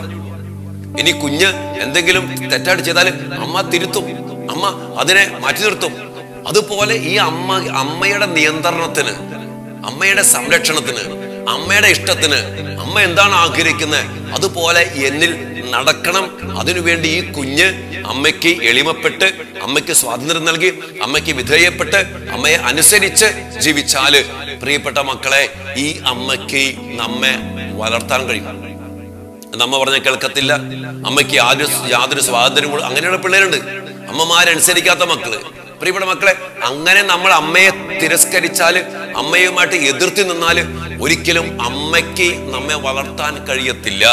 ഇനി കുഞ്ഞ് എന്തെങ്കിലും തെറ്റായിട്ട് ചെയ്താൽ അമ്മ തിരുത്തും. അമ്മ അതിനെ മാറ്റി നിർത്തും. അതുപോലെ ഈ അമ്മ അമ്മയുടെ നിയന്ത്രണത്തിന് അമ്മയുടെ സംരക്ഷണത്തിന് അമ്മയുടെ ഇഷ്ടത്തിന് അമ്മ എന്താണ് ആഗ്രഹിക്കുന്നത് അതുപോലെ എന്നിൽ നടക്കണം. അതിനുവേണ്ടി ഈ കുഞ്ഞ് അമ്മയ്ക്ക് എളിമപ്പെട്ട് അമ്മയ്ക്ക് സ്വാതന്ത്ര്യം നൽകി അമ്മയ്ക്ക് വിധേയപ്പെട്ട് അമ്മയെ അനുസരിച്ച് ജീവിച്ചാൽ പ്രിയപ്പെട്ട മക്കളെ ഈ അമ്മയ്ക്ക് നമ്മെ വളർത്താൻ കഴിയും. നമ്മ പറഞ്ഞ കേൾക്കത്തില്ല. അമ്മയ്ക്ക് യാതൊരു യാതൊരു സ്വാതന്ത്ര്യം അങ്ങനെയുള്ള പിള്ളേരുണ്ട്. അമ്മമാരനുസരിക്കാത്ത മക്കൾ. പ്രിയപ്പെട്ട മക്കളെ അങ്ങനെ നമ്മൾ അമ്മയെ തിരസ്കരിച്ചാൽ അമ്മയുമായിട്ട് എതിർത്തി നിന്നാൽ ഒരിക്കലും അമ്മയ്ക്ക് നമ്മെ വളർത്താൻ കഴിയത്തില്ല.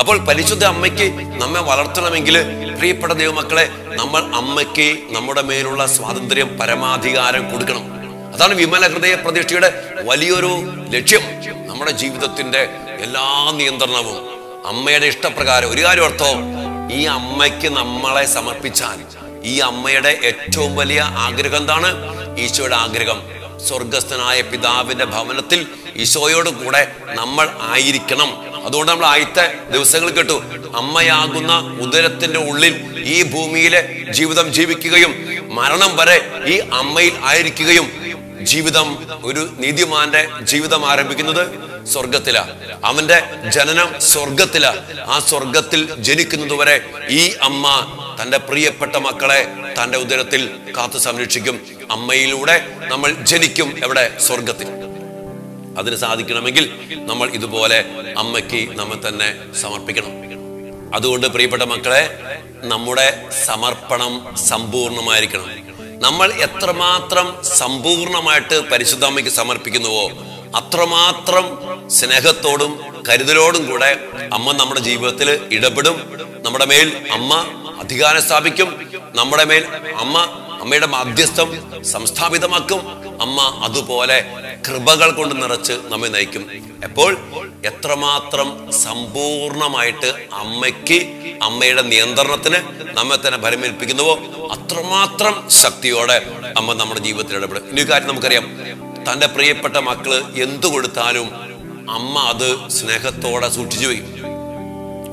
അപ്പോൾ പരിശുദ്ധ അമ്മയ്ക്ക് നമ്മെ വളർത്തണമെങ്കിൽ പ്രിയപ്പെട്ട ദൈവമക്കളെ നമ്മൾ അമ്മയ്ക്ക് നമ്മുടെ മേലുള്ള സ്വാതന്ത്ര്യം പരമാധികാരം കൊടുക്കണം. അതാണ് വിമല ഹൃദയ പ്രതീക്ഷയുടെ വലിയൊരു ലക്ഷ്യം. നമ്മുടെ ജീവിതത്തിന്റെ എല്ലാ നിയന്ത്രണവും. അമ്മയുടെ ഇഷ്ടപ്രകാരം. ഒരു കാര്യം ഓർത്തോ ഈ അമ്മയ്ക്ക് നമ്മളെ സമർപ്പിച്ചാൽ ഈ അമ്മയുടെ ഏറ്റവും വലിയ ആഗ്രഹം എന്താണ്? ഈശോയുടെ ആഗ്രഹം. സ്വർഗസ്ഥനായ പിതാവിന്റെ ഭവനത്തിൽ ഈശോയോട് കൂടെ നമ്മൾ ആയിരിക്കണം. അതുകൊണ്ട് നമ്മൾ ആദ്യത്തെ ദിവസങ്ങൾ കേട്ടു. അമ്മയാകുന്ന ഉദരത്തിന്റെ ഉള്ളിൽ ഈ ഭൂമിയിലെ ജീവിതം ജീവിക്കുകയും മരണം വരെ ഈ അമ്മയിൽ ആയിരിക്കുകയും ജീവിതം ഒരു നീതിമാന്റെ ജീവിതം ആരംഭിക്കുന്നത് സ്വർഗത്തിലാ അവന്റെ ജനനം സ്വർഗത്തിലാ ആ സ്വർഗത്തിൽ ജനിക്കുന്നതുവരെ ഈ അമ്മ തന്റെ പ്രിയപ്പെട്ട മക്കളെ തന്റെ ഉദരത്തിൽ കാത്തു സംരക്ഷിക്കും. അമ്മയിലൂടെ നമ്മൾ ജനിക്കും എവിടെ? സ്വർഗത്തിൽ അതിന് സാധിക്കണമെങ്കിൽ നമ്മൾ ഇതുപോലെ അമ്മയ്ക്ക് നമ്മെ തന്നെ സമർപ്പിക്കണം. അതുകൊണ്ട് പ്രിയപ്പെട്ട മക്കളെ നമ്മുടെ സമർപ്പണം സമ്പൂർണമായിരിക്കണം. നമ്മൾ എത്രമാത്രം സമ്പൂർണമായിട്ട് പരിശുദ്ധ അമ്മയ്ക്ക് സമർപ്പിക്കുന്നുവോ അത്രമാത്രം സ്നേഹത്തോടും കരുതലോടും കൂടെ അമ്മ നമ്മുടെ ജീവിതത്തിൽ ഇടപെടും. നമ്മുടെ മേൽ അമ്മ അധികാരം സ്ഥാപിക്കും. നമ്മുടെ മേൽ അമ്മ അമ്മയുടെ മാധ്യസ്ഥം സംസ്ഥാപിതമാക്കും. അമ്മ അതുപോലെ കൃപകൾ കൊണ്ട് നിറച്ച് നമ്മെ നയിക്കും. എപ്പോൾ? എത്രമാത്രം സമ്പൂർണമായിട്ട് അമ്മയ്ക്ക് അമ്മയുടെ നിയന്ത്രണത്തിന് നമ്മെ തന്നെ ഭരമേൽപ്പിക്കുന്നുവോ അത്രമാത്രം ശക്തിയോടെ അമ്മ നമ്മുടെ ജീവിതത്തിൽ ഇടപെടും. ഇനി കാര്യം നമുക്കറിയാം. തന്റെ പ്രിയപ്പെട്ട മക്കൾ എന്തു കൊടുത്താലും അമ്മ അത് സ്നേഹത്തോടെ സൂക്ഷിച്ചു വയ്ക്കും.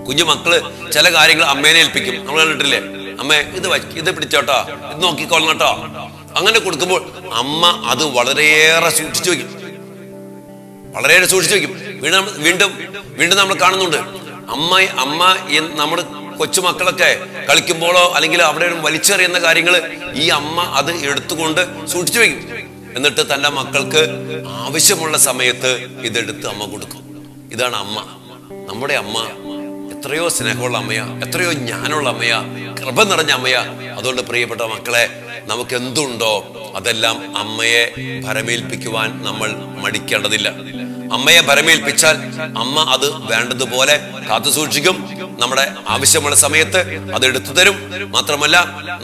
കുഞ്ഞു മക്കൾ ചില കാര്യങ്ങൾ അമ്മേനെ ഏൽപ്പിക്കും. നമ്മൾ കണ്ടിട്ടില്ലേ? അമ്മേ ഇത് ഇത് പിടിച്ചോട്ടോ. ഇത് നോക്കിക്കൊള്ളണം കേട്ടോ. അങ്ങനെ കൊടുക്കുമ്പോൾ അമ്മ അത് വളരെയേറെ സൂക്ഷിച്ചു വയ്ക്കും. വളരെയേറെ സൂക്ഷിച്ചു വയ്ക്കും. വീണ്ടും വീണ്ടും വീണ്ടും നമ്മൾ കാണുന്നുണ്ട്. അമ്മ അമ്മ നമ്മുടെ കൊച്ചുമക്കളൊക്കെ കളിക്കുമ്പോഴോ അല്ലെങ്കിൽ അവിടെ വലിച്ചെറിയുന്ന കാര്യങ്ങൾ ഈ അമ്മ അത് എടുത്തുകൊണ്ട് സൂക്ഷിച്ചു വയ്ക്കും. എന്നിട്ട് തന്റെ മക്കൾക്ക് ആവശ്യമുള്ള സമയത്ത് ഇതെടുത്ത് അമ്മ കൊടുക്കും. ഇതാണ് അമ്മ. നമ്മുടെ അമ്മ എത്രയോ സ്നേഹമുള്ള അമ്മയാ എത്രയോ ജ്ഞാനമുള്ള അമ്മയാ കൃപ നിറഞ്ഞ അമ്മയാ. അതുകൊണ്ട് പ്രിയപ്പെട്ട മക്കളെ നമുക്ക് എന്തുണ്ടോ അതെല്ലാം അമ്മയെ ഭരമേൽപ്പിക്കുവാൻ നമ്മൾ മടിക്കേണ്ടതില്ല. അമ്മയെ ഭരമേൽപ്പിച്ചാൽ അമ്മ അത് വേണ്ടതുപോലെ കാത്തു സൂക്ഷിക്കും. നമ്മുടെ ആവശ്യമുള്ള സമയത്ത് അത് എടുത്തു തരും. മാത്രമല്ല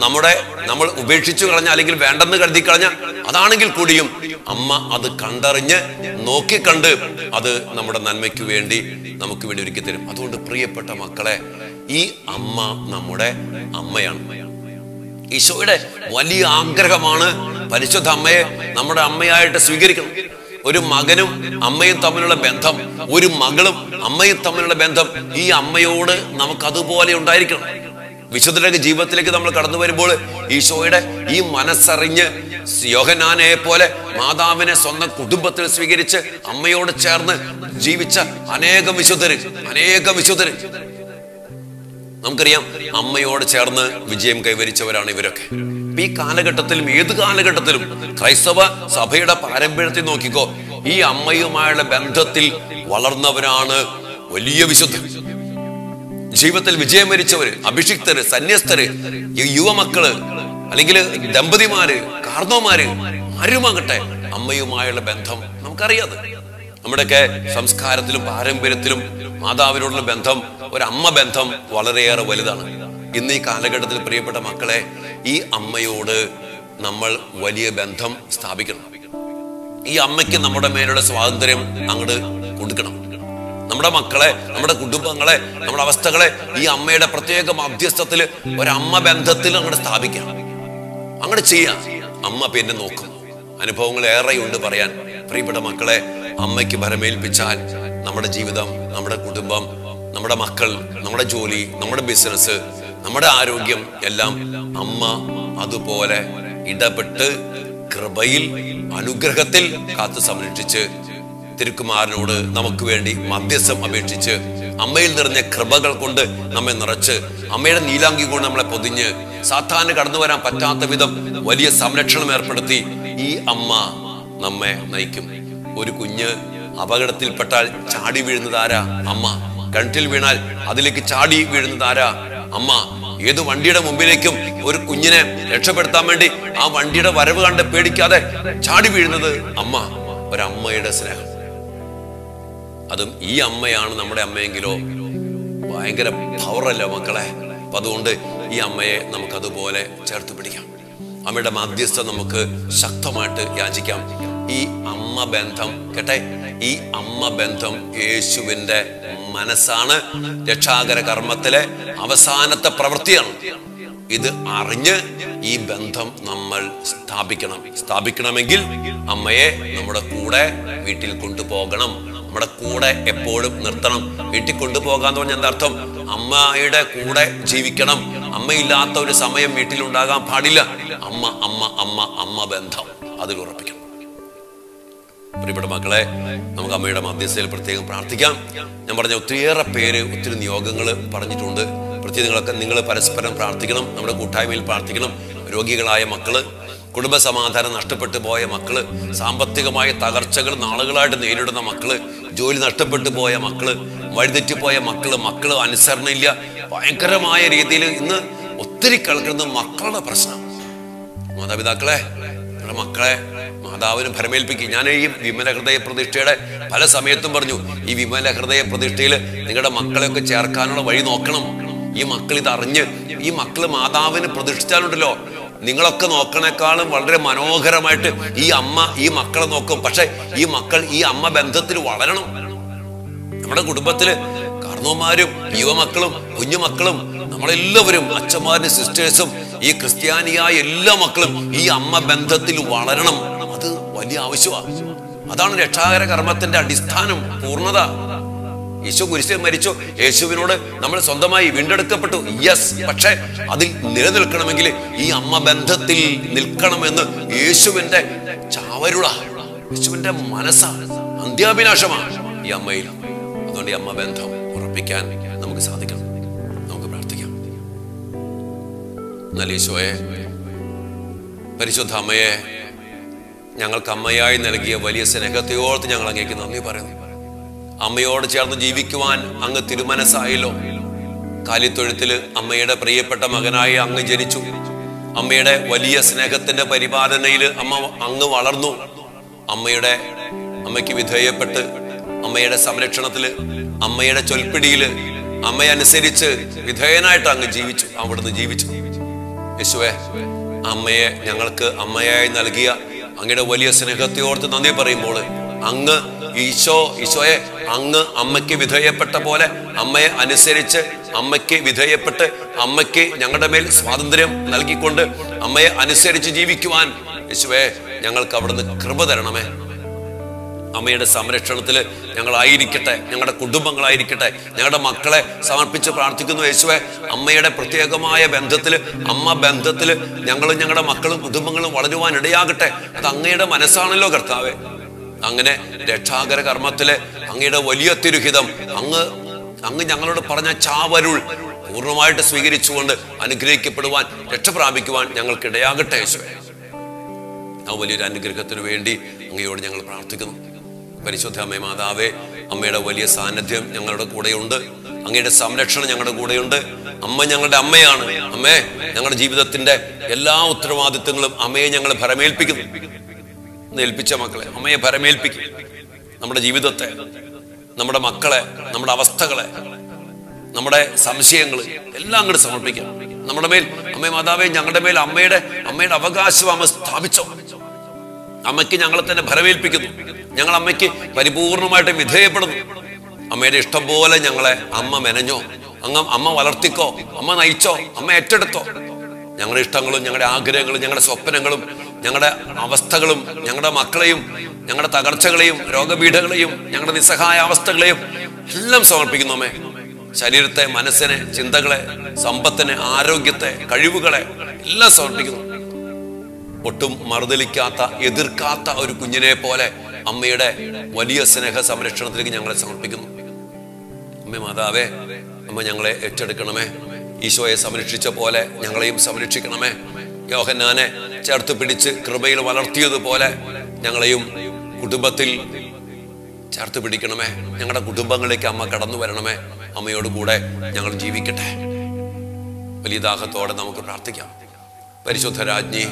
നമ്മുടെ നമ്മൾ ഉപേക്ഷിച്ചു കളഞ്ഞ അല്ലെങ്കിൽ വേണ്ടെന്ന് കരുതി കളഞ്ഞ അതാണെങ്കിൽ കൂടിയും അമ്മ അത് കണ്ടറിഞ്ഞ് നോക്കിക്കണ്ട് അത് നമ്മുടെ നന്മയ്ക്ക് വേണ്ടി നമുക്ക് വേണ്ടി ഒരുക്കി തരും. അതുകൊണ്ട് പ്രിയപ്പെട്ട മക്കളെ ഈ അമ്മ നമ്മുടെ അമ്മയാണ്. ഈശോയുടെ വലിയ ആഗ്രഹമാണ് പരിശുദ്ധ അമ്മയെ നമ്മുടെ അമ്മയായിട്ട് സ്വീകരിക്കണം. ഒരു മകനും അമ്മയും തമ്മിലുള്ള ബന്ധം ഒരു മകളും അമ്മയും തമ്മിലുള്ള ബന്ധം ഈ അമ്മയോട് നമുക്ക് അതുപോലെ ഉണ്ടായിരിക്കണം. വിശുദ്ധരുടെ ജീവിതത്തിലേക്ക് നമ്മൾ കടന്നു വരുമ്പോൾ ഈശോയുടെ ഈ മനസ്സറിഞ്ഞ് യോഹനാനെ പോലെ മാതാവിനെ സ്വന്തം കുടുംബത്തിൽ സ്വീകരിച്ച് അമ്മയോട് ചേർന്ന് ജീവിച്ച അനേകം വിശുദ്ധര് അനേകം വിശുദ്ധര്. നമുക്കറിയാം അമ്മയോട് ചേർന്ന് വിജയം കൈവരിച്ചവരാണ് ഇവരൊക്കെ. ഈ കാലഘട്ടത്തിലും ഏത് കാലഘട്ടത്തിലും ക്രൈസ്തവ സഭയുടെ പാരമ്പര്യത്തിൽ നോക്കിക്കോ ഈ അമ്മയുമായുള്ള ബന്ധത്തിൽ വളർന്നവരാണ് വലിയ വിശുദ്ധ ജീവിതത്തിൽ വിജയം വരിച്ചവര് അഭിഷിക്തര് സന്യസ്തര് യുവമക്കൾ അല്ലെങ്കിൽ ദമ്പതിമാര് കാർന്നോമാര് ആരുമാകട്ടെ അമ്മയുമായുള്ള ബന്ധം നമുക്കറിയാതെ. നമ്മുടെയൊക്കെ സംസ്കാരത്തിലും പാരമ്പര്യത്തിലും മാതാവിനോടുള്ള ബന്ധം ഒരമ്മ ബന്ധം വളരെയേറെ വലുതാണ്. ഇന്ന് ഈ കാലഘട്ടത്തിൽ പ്രിയപ്പെട്ട മക്കളെ ഈ അമ്മയോട് നമ്മൾ വലിയ ബന്ധം സ്ഥാപിക്കണം. ഈ അമ്മയ്ക്ക് നമ്മുടെ മേലുള്ള സ്വാതന്ത്ര്യം അങ്ങോട്ട് കൊടുക്കണം. നമ്മുടെ മക്കളെ നമ്മുടെ കുടുംബങ്ങളെ നമ്മുടെ അവസ്ഥകളെ ഈ അമ്മയുടെ പ്രത്യേക മധ്യസ്ഥത്തിൽ ഒരമ്മ ബന്ധത്തിൽ അങ്ങോട്ട് സ്ഥാപിക്കാം. അങ്ങോട്ട് ചെയ്യാം. അമ്മ പിന്നെ നോക്കും. അനുഭവങ്ങൾ ഏറെയുണ്ട് പറയാൻ. പ്രിയപ്പെട്ട മക്കളെ അമ്മയ്ക്ക് ഭരമേൽപ്പിച്ചാൽ നമ്മുടെ ജീവിതം നമ്മുടെ കുടുംബം നമ്മുടെ മക്കൾ നമ്മുടെ ജോലി നമ്മുടെ ബിസിനസ് നമ്മുടെ ആരോഗ്യം എല്ലാം അമ്മ അതുപോലെ ഇടപെട്ട് കൃപയിൽ അനുഗ്രഹത്തിൽ കാത്തു സംരക്ഷിച്ച് തിരുക്കുമാരനോട് നമുക്ക് വേണ്ടി മധ്യസ്ഥം അപേക്ഷിച്ച് അമ്മയിൽ നിറഞ്ഞ കൃപകൾ കൊണ്ട് നമ്മെ നിറച്ച് അമ്മയുടെ നീലാങ്കി കൊണ്ട് നമ്മളെ പൊതിഞ്ഞ് സാത്താന് കടന്നു വരാൻ പറ്റാത്ത വിധം വലിയ സംരക്ഷണം ഏർപ്പെടുത്തി ഈ അമ്മ നമ്മെ നയിക്കും. ഒരു കുഞ്ഞ് അപകടത്തിൽപ്പെട്ടാൽ ചാടി വീഴുന്നതാരാ അമ്മ? കിണറ്റിൽ വീണാൽ അതിലേക്ക് ചാടി വീഴുന്നത് ആരാ അമ്മ ഏത് വണ്ടിയുടെ മുമ്പിലേക്കും ഒരു കുഞ്ഞിനെ രക്ഷപ്പെടുത്താൻ വേണ്ടി ആ വണ്ടിയുടെ വരവ് കണ്ട് പേടിക്കാതെ ചാടി വീഴുന്നത് അമ്മ ഒരമ്മയുടെ സ്നേഹം. അതും ഈ അമ്മയാണ് നമ്മുടെ അമ്മയെങ്കിലോ ഭയങ്കര പവറല്ലോ മക്കളെ? അപ്പൊ അതുകൊണ്ട് ഈ അമ്മയെ നമുക്ക് അതുപോലെ ചേർത്ത് പിടിക്കാം. അമ്മയുടെ മധ്യസ്ഥ നമുക്ക് ശക്തമായിട്ട് യാചിക്കാം. ഈ അമ്മ ബന്ധം കേട്ടെ? ഈ അമ്മ ബന്ധം യേശുവിന്റെ മനസ്സാണ് രക്ഷാകര കർമ്മത്തിലെ അവസാനത്തെ പ്രവൃത്തിയാണ്. ഇത് അറിഞ്ഞ് ഈ ബന്ധം നമ്മൾ സ്ഥാപിക്കണം. സ്ഥാപിക്കണമെങ്കിൽ അമ്മയെ നമ്മുടെ കൂടെ വീട്ടിൽ കൊണ്ടുപോകണം. നമ്മുടെ കൂടെ എപ്പോഴും നിർത്തണം. വീട്ടിൽ കൊണ്ടുപോകാന്ന് പറഞ്ഞ എന്താ അർത്ഥം? അമ്മയുടെ കൂടെ ജീവിക്കണം. അമ്മയില്ലാത്ത ഒരു സമയം വീട്ടിൽ ഉണ്ടാകാൻ പാടില്ല. അമ്മ അമ്മ അമ്മ അമ്മ ബന്ധം. അതിൽ ഉറപ്പിക്കണം. പ്രിയപ്പെട്ട മക്കളെ നമുക്ക് അമ്മയുടെ മധ്യസ്ഥയിൽ പ്രത്യേകം പ്രാർത്ഥിക്കാം. ഞാൻ പറഞ്ഞ ഒത്തിരിയേറെ പേര് ഒത്തിരി നിയോഗങ്ങൾ പറഞ്ഞിട്ടുണ്ട്. പ്രത്യേകം നിങ്ങളൊക്കെ നിങ്ങൾ പരസ്പരം പ്രാർത്ഥിക്കണം നമ്മുടെ കൂട്ടായ്മയിൽ പ്രാർത്ഥിക്കണം. രോഗികളായ മക്കൾ കുടുംബ സമാധാനം നഷ്ടപ്പെട്ടു പോയ മക്കൾ സാമ്പത്തികമായ തകർച്ചകൾ നാളുകളായിട്ട് നേരിടുന്ന മക്കൾ ജോലി നഷ്ടപ്പെട്ടു പോയ മക്കൾ വഴിതെറ്റിപ്പോയ മക്കൾ മക്കൾ അനുസരണയില്ല. ഭയങ്കരമായ രീതിയിൽ ഇന്ന് ഒത്തിരി കേൾക്കുന്നത് മക്കളുടെ പ്രശ്നം. മാതാപിതാക്കളെ നമ്മുടെ മക്കളെ മാതാവിന് ഭരമേൽപ്പിക്കും ഞാൻ ഈ വിമല ഹൃദയ പ്രതിഷ്ഠയുടെ പല സമയത്തും പറഞ്ഞു ഈ വിമല ഹൃദയ പ്രതിഷ്ഠയിൽ നിങ്ങളുടെ മക്കളെയൊക്കെ ചേർക്കാനുള്ള വഴി നോക്കണം. ഈ മക്കൾ ഇതറിഞ്ഞ് ഈ മക്കൾ മാതാവിന് പ്രതിഷ്ഠിച്ചാലുണ്ടല്ലോ. നിങ്ങളൊക്കെ നോക്കണേക്കാളും വളരെ മനോഹരമായിട്ട് ഈ അമ്മ ഈ മക്കളെ നോക്കും. പക്ഷെ ഈ മക്കൾ ഈ അമ്മ ബന്ധത്തിൽ വളരണം. നമ്മുടെ കുടുംബത്തിൽ കാർന്നോമാരും യുവമക്കളും കുഞ്ഞുമക്കളും നമ്മളെല്ലാവരും അച്ഛന്മാരും സിസ്റ്റേഴ്സും ഈ ക്രിസ്ത്യാനിയായ എല്ലാ മക്കളും ഈ അമ്മ ബന്ധത്തിൽ വളരണം. അത് വലിയ ആവശ്യമാണ് അതാണ് രക്ഷാകര കർമ്മത്തിന്റെ അടിസ്ഥാനം പൂർണത. യേശു കുരിശിൽ മരിച്ചു. യേശുവിനോട് നമ്മൾ സ്വന്തമായി വീണ്ടെടുക്കപ്പെട്ടു. യെസ് പക്ഷെ അതിൽ നിലനിൽക്കണമെങ്കിൽ ഈ അമ്മ ബന്ധത്തിൽ നിൽക്കണമെന്ന് യേശുവിന്റെ ചാവരുള യേശുവിന്റെ മനസ്സാണ് അന്ത്യാഭിലാഷമാണ് ഈ അമ്മയിൽ. അതുകൊണ്ട് ഈ അമ്മ ബന്ധം ഉറപ്പിക്കാൻ നമുക്ക് സാധിക്കണം. നമുക്ക് പ്രാർത്ഥിക്കാം. എന്നാൽ യേശോയെ പരിശുദ്ധ അമ്മയെ ഞങ്ങൾക്ക് അമ്മയായി നൽകിയ വലിയ സ്നേഹത്തെയോർത്ത് ഞങ്ങൾ അങ്ങേക്ക് നന്ദി പറയുന്നു. അമ്മയോട് ചേർന്ന് ജീവിക്കുവാൻ അങ്ങ് തിരുമനസ്സായല്ലോ. കാലിത്തൊഴുത്തിൽ അമ്മയുടെ പ്രിയപ്പെട്ട മകനായി അങ്ങ് ജനിച്ചു. അമ്മയുടെ വലിയ സ്നേഹത്തിന്റെ പരിപാലനയിൽ അമ്മ അങ്ങ് വളർന്നു. അമ്മയുടെ അമ്മയ്ക്ക് വിധേയപ്പെട്ട് അമ്മയുടെ സംരക്ഷണത്തിൽ അമ്മയുടെ ചൊൽപ്പിടിയിൽ അമ്മയനുസരിച്ച് വിധേയനായിട്ട് അങ്ങ് ജീവിച്ചു അവിടുന്ന് ജീവിച്ചു. യേശുവേ അമ്മയെ ഞങ്ങൾക്ക് അമ്മയായി നൽകിയ അങ്ങയുടെ വലിയ സ്നേഹത്തെയോർത്ത് നന്ദി പറയുമ്പോൾ അങ്ങ് ഈശോ ഈശോയെ അങ്ങ് അമ്മയ്ക്ക് വിധേയപ്പെട്ട പോലെ അമ്മയെ അനുസരിച്ച് അമ്മയ്ക്ക് വിധേയപ്പെട്ട് അമ്മയ്ക്ക് ഞങ്ങളുടെ മേൽ സ്വാതന്ത്ര്യം നൽകിക്കൊണ്ട് അമ്മയെ അനുസരിച്ച് ജീവിക്കുവാൻ. യേശുവേ ഞങ്ങൾക്ക് അവിടുന്ന് കൃപ തരണമേ. അമ്മയുടെ സംരക്ഷണത്തിൽ ഞങ്ങളായിരിക്കട്ടെ ഞങ്ങളുടെ കുടുംബങ്ങളായിരിക്കട്ടെ ഞങ്ങളുടെ മക്കളെ സമർപ്പിച്ച് പ്രാർത്ഥിക്കുന്നു യേശുവെ. അമ്മയുടെ പ്രത്യേകമായ ബന്ധത്തിൽ അമ്മ ബന്ധത്തിൽ ഞങ്ങളും ഞങ്ങളുടെ മക്കളും കുടുംബങ്ങളും വളരുവാൻ ഇടയാകട്ടെ. അത് അങ്ങയുടെ മനസ്സാണല്ലോ കർത്താവെ. അങ്ങനെ രക്ഷാകര കർമ്മത്തിലെ അങ്ങയുടെ വലിയ തിരുഹിതം അങ്ങ് അങ്ങ് ഞങ്ങളോട് പറഞ്ഞ ചാവരുൾ പൂർണമായിട്ട് സ്വീകരിച്ചുകൊണ്ട് അനുഗ്രഹിക്കപ്പെടുവാൻ രക്ഷ പ്രാപിക്കുവാൻ ഞങ്ങൾക്ക് യേശുവെ. ആ വലിയൊരു അനുഗ്രഹത്തിന് വേണ്ടി അങ്ങയോട് ഞങ്ങൾ പ്രാർത്ഥിക്കുന്നു. പരിശുദ്ധ അമ്മ മാതാവേ അമ്മയുടെ വലിയ സാന്നിധ്യം ഞങ്ങളുടെ കൂടെയുണ്ട്. അങ്ങയുടെ സംരക്ഷണം ഞങ്ങളുടെ കൂടെയുണ്ട്. അമ്മ ഞങ്ങളുടെ അമ്മയാണ്. അമ്മേ ഞങ്ങളുടെ ജീവിതത്തിന്റെ എല്ലാ ഉത്തരവാദിത്വങ്ങളും അമ്മയെ ഞങ്ങൾ ഭരമേൽപ്പിക്കുന്നു. ഏൽപ്പിച്ച മക്കളെ അമ്മയെ ഭരമേൽപ്പിക്കും. നമ്മുടെ ജീവിതത്തെ നമ്മുടെ മക്കളെ നമ്മുടെ അവസ്ഥകളെ നമ്മുടെ സംശയങ്ങൾ എല്ലാം അങ്ങോട്ട് സമർപ്പിക്കാം. നമ്മുടെ മേൽ അമ്മേ മാതാവേ ഞങ്ങളുടെ മേൽ അമ്മയുടെ അമ്മയുടെ അവകാശം അമ്മ സ്ഥാപിച്ചോ. അമ്മയ്ക്ക് ഞങ്ങളെ തന്നെ ഭരമേൽപ്പിക്കുന്നു. ഞങ്ങൾ അമ്മയ്ക്ക് പരിപൂർണമായിട്ട് വിധേയപ്പെടുന്നു. അമ്മയുടെ ഇഷ്ടം പോലെ ഞങ്ങളെ അമ്മ മെനഞ്ഞോ അങ്ങ് അമ്മ വളർത്തിക്കോ അമ്മ നയിച്ചോ അമ്മ ഏറ്റെടുത്തോ. ഞങ്ങളുടെ ഇഷ്ടങ്ങളും ഞങ്ങളുടെ ആഗ്രഹങ്ങളും ഞങ്ങളുടെ സ്വപ്നങ്ങളും ഞങ്ങളുടെ അവസ്ഥകളും ഞങ്ങളുടെ മക്കളെയും ഞങ്ങളുടെ തകർച്ചകളെയും രോഗപീഠകളെയും ഞങ്ങളുടെ നിസ്സഹായ അവസ്ഥകളെയും എല്ലാം സമർപ്പിക്കുന്നു അമ്മേ. ശരീരത്തെ മനസ്സിനെ ചിന്തകളെ സമ്പത്തിനെ ആരോഗ്യത്തെ കഴിവുകളെ എല്ലാം സമർപ്പിക്കുന്നു. ഒട്ടും മറുതലിക്കാത്ത എതിർക്കാത്ത ഒരു കുഞ്ഞിനെ പോലെ അമ്മയുടെ വലിയ സ്നേഹ സംരക്ഷണത്തിലേക്ക് ഞങ്ങളെ സമർപ്പിക്കുന്നു. അമ്മ മാതാവേ അമ്മ ഞങ്ങളെ ഏറ്റെടുക്കണമേ. ഈശോയെ സംരക്ഷിച്ച പോലെ ഞങ്ങളെയും സംരക്ഷിക്കണമേ. യോഹന്നാനെ ചേർത്ത് പിടിച്ച് കൃപയിൽ വളർത്തിയതുപോലെ ഞങ്ങളെയും കുടുംബത്തിൽ ചേർത്ത് പിടിക്കണമേ. ഞങ്ങളുടെ കുടുംബങ്ങളിലേക്ക് അമ്മ കടന്നു വരണമേ. അമ്മയോട് കൂടെ ഞങ്ങൾ ജീവിക്കട്ടെ. വലിയ ദാഹത്തോടെ നമുക്ക് പ്രാർത്ഥിക്കാം. പരിശുദ്ധ രാജ്ഞി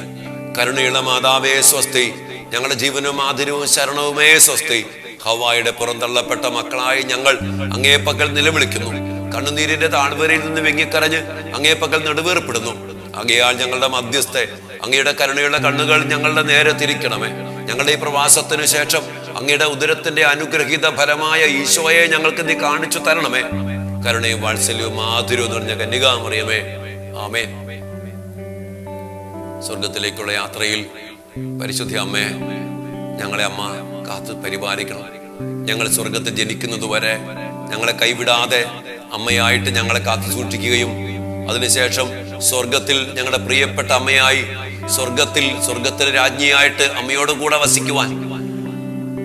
കരുണയുള്ള മാതാവേ സ്വസ്തി. ഞങ്ങളുടെ ജീവനും ആതിരവും ശരണവുമേ സ്വസ്തി. ഹവായുടെ പുറന്തള്ളപ്പെട്ട മക്കളായി ഞങ്ങൾ അങ്ങേപ്പക്കൽ നിലവിളിക്കുന്നു. കണ്ണുനീരിന്റെ താഴ്വരയിൽ നിന്ന് വെങ്ങിക്കരഞ്ഞ് അങ്ങേപ്പക്കൽ നെടുവേർപ്പെടുന്നു. അങ്ങയാൽ ഞങ്ങളുടെ മധ്യസ്ഥെ അങ്ങയുടെ കരുണയുള്ള കണ്ണുകൾ ഞങ്ങളുടെ നേരെ തിരിക്കണമേ. ഞങ്ങളുടെ ഈ പ്രവാസത്തിനു ശേഷം അങ്ങയുടെ ഉദരത്തിന്റെ അനുഗ്രഹീത ഫലമായ ഈശോയെ ഞങ്ങൾക്ക് നീ കാണിച്ചു തരണമേ. കരുണയും വാത്സല്യവും ആതുരവും നിറഞ്ഞ കന്യകാമറിയമേ. ആമേൻ. സ്വർഗത്തിലേക്കുള്ള യാത്രയിൽ പരിശുദ്ധി അമ്മേ ഞങ്ങളെ അമ്മ കാത്ത് പരിപാലിക്കണം. ഞങ്ങൾ സ്വർഗത്തിൽ ജനിക്കുന്നത് വരെ ഞങ്ങളെ കൈവിടാതെ അമ്മയായിട്ട് ഞങ്ങളെ കാത്തു സൂക്ഷിക്കുകയും അതിനുശേഷം സ്വർഗത്തിൽ ഞങ്ങളുടെ പ്രിയപ്പെട്ട അമ്മയായി സ്വർഗത്തിൽ സ്വർഗത്തിലെ രാജ്ഞിയായിട്ട് അമ്മയോടും കൂടെ വസിക്കുവാൻ.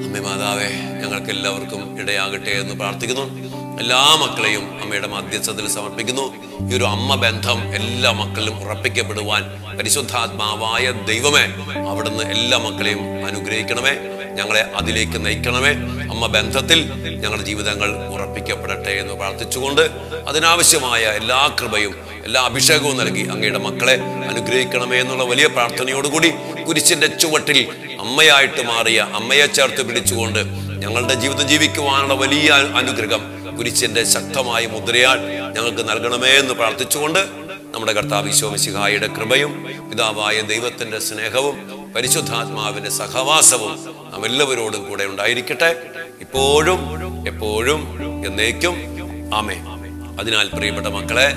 അമ്മ മാതാവേ ഞങ്ങൾക്ക് എല്ലാവർക്കും ഇടയാകട്ടെ എന്ന് പ്രാർത്ഥിക്കുന്നു. എല്ലാ മക്കളെയും അമ്മയുടെ മധ്യസ്ഥത്തിൽ സമർപ്പിക്കുന്നു. ഈ ഒരു അമ്മ ബന്ധം എല്ലാ മക്കളിലും ഉറപ്പിക്കപ്പെടുവാൻ പരിശുദ്ധാത്മാവായ ദൈവമേ അവിടുന്ന് എല്ലാ മക്കളെയും അനുഗ്രഹിക്കണമേ ഞങ്ങളെ അതിലേക്ക് നയിക്കണമേ. അമ്മ ബന്ധത്തിൽ ഞങ്ങളുടെ ജീവിതങ്ങൾ ഉറപ്പിക്കപ്പെടട്ടെ എന്ന് പ്രാർത്ഥിച്ചുകൊണ്ട് അതിനാവശ്യമായ എല്ലാ കൃപയും എല്ലാ അഭിഷേകവും നൽകി അങ്ങയുടെ മക്കളെ അനുഗ്രഹിക്കണമേ എന്നുള്ള വലിയ പ്രാർത്ഥനയോടുകൂടി കുരിശിന്റെ ചുവട്ടിൽ അമ്മയായിട്ട് മാറിയ അമ്മയെ ചേർത്ത് പിടിച്ചുകൊണ്ട് ഞങ്ങളുടെ ജീവിതം ജീവിക്കുവാനുള്ള വലിയ അനുഗ്രഹം കുരിശിന്റെ ശക്തമായ മുദ്രയാൽ ഞങ്ങൾക്ക് നൽകണമേ എന്ന് പ്രാർത്ഥിച്ചുകൊണ്ട് നമ്മുടെ കർത്താവ് ഈശോമിശിഹായുടെ കൃപയും പിതാവായ ദൈവത്തിന്റെ സ്നേഹവും പരിശുദ്ധാത്മാവിന്റെ സഹവാസവും നാം എല്ലാവരോടും കൂടെ ഉണ്ടായിരിക്കട്ടെ. ഇപ്പോഴും എപ്പോഴും എന്നേക്കും. ആമേ അതിനാൽ പ്രിയപ്പെട്ട മക്കളെ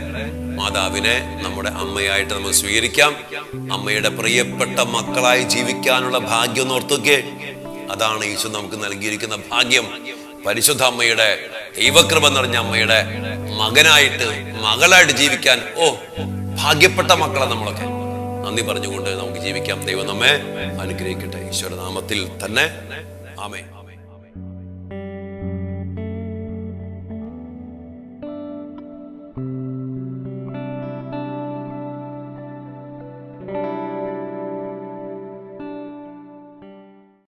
മാതാവിനെ നമ്മുടെ അമ്മയായിട്ട് നമുക്ക് സ്വീകരിക്കാം. അമ്മയുടെ പ്രിയപ്പെട്ട മക്കളായി ജീവിക്കാനുള്ള ഭാഗ്യം ഓർത്തുക്കെ. അതാണ് ഈശോ നമുക്ക് നൽകിയിരിക്കുന്ന ഭാഗ്യം. പരിശുദ്ധ അമ്മയുടെ ദൈവകൃപ നിറഞ്ഞ അമ്മയുടെ മകനായിട്ട് മകളായിട്ട് ജീവിക്കാൻ ഓ ഭാഗ്യപ്പെട്ട മക്കളെ നമ്മളൊക്കെ. നന്ദി പറഞ്ഞുകൊണ്ട് നമുക്ക് ജീവിക്കാം. ദൈവം നമ്മെ അനുഗ്രഹിക്കട്ടെ. ഈശ്വരനാമത്തിൽ തന്നെ. ആമേ